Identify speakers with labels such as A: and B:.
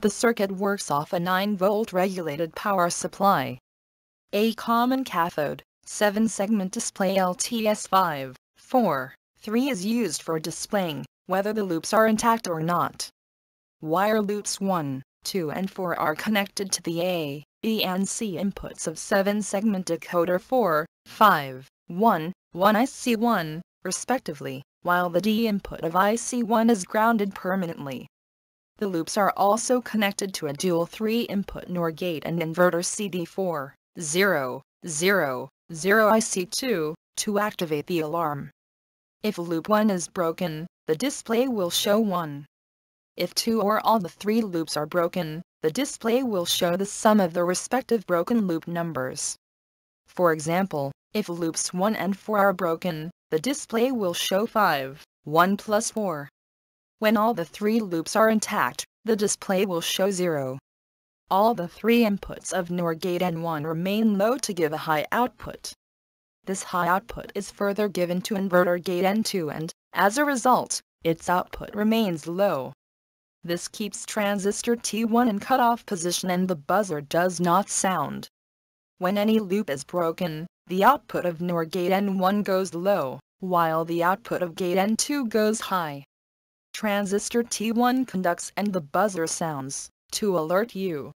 A: the circuit works off a 9-volt regulated power supply. A common cathode, 7-segment display LTS5, 4, 3 is used for displaying whether the loops are intact or not. Wire loops 1, 2 and 4 are connected to the A, B and C inputs of 7-segment decoder 4, 5, 1, 1 IC1, respectively, while the D input of IC1 is grounded permanently. The loops are also connected to a dual 3-input NOR gate and inverter CD4, 0, 0, 0 IC2, to activate the alarm. If loop 1 is broken, the display will show 1. If two or all the three loops are broken, the display will show the sum of the respective broken loop numbers. For example, if loops 1 and 4 are broken, the display will show 5, 1 plus 4. When all the three loops are intact, the display will show 0. All the three inputs of NOR gate N1 remain low to give a high output. This high output is further given to inverter gate N2 and, as a result, its output remains low. This keeps transistor T1 in cutoff position and the buzzer does not sound. When any loop is broken, the output of NOR gate N1 goes low, while the output of gate N2 goes high transistor T1 conducts and the buzzer sounds, to alert you